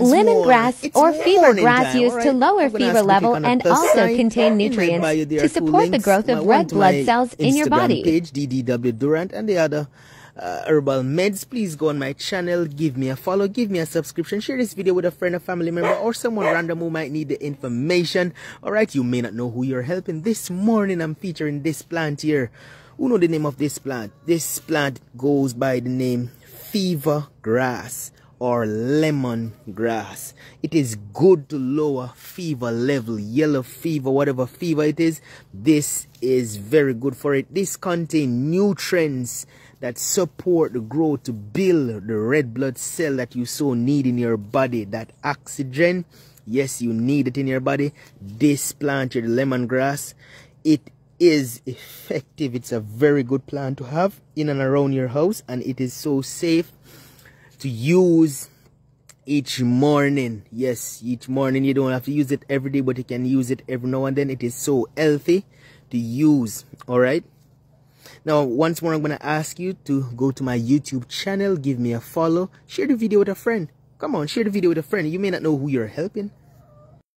Lemongrass or fever grass used right? to lower fever level and also contain nutrients to support the growth of red blood cells in your body. page DDW Durant and the other uh, Herbal Medzz. Please go on my channel. Give me a follow. Give me a subscription. Share this video with a friend a family member or someone random who might need the information. All right you may not know who you're helping. This morning i'm featuring this plant here. Who know the name of this plant? This plant goes by the name fever grass or lemon grass. It is good to lower fever level, yellow fever, whatever fever it is. This is very good for it. This contains nutrients that support the growth to build the red blood cell that you so need in your body. That oxygen, yes, you need it in your body. This plant here, the lemongrass, it is effective. It's a very good plant to have in and around your house and it is so safe to use each morning. Yes each morning you don't have to use it every day but you can use it every now and then. It is so healthy to use all right? Now once more i'm going to ask you to go to my youtube channel give me a follow share the video with a friend. Come on share the video with a friend. You may not know who you're helping